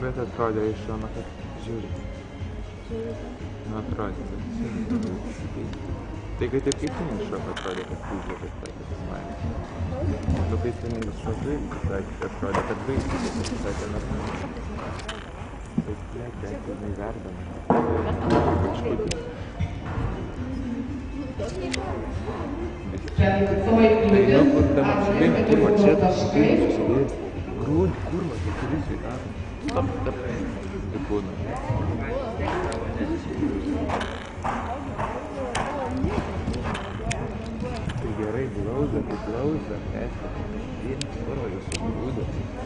Better try the issue, not the jury. Mes. Nu, atrodė. Tai kad ir kaip šok atrodė, kad puikiai kaip sakė, tas man. Nu, kai ten šokai, sakė, atrodė, kad baigsis, tai sakė, na, tai plekė, tai jinai verdama. Kažkaip. Čia toji kliūtis, Nu, kur dabar, apžiūrės, kaip, kad kur va čia, buvo taškai. susidėjęs. Grūd, kur va, tu turi sveikatą. Stop, stop. Tai būna. Tai gerai, glauzą, tai glauzą, esate. Ir kur va, jūsų grūdas.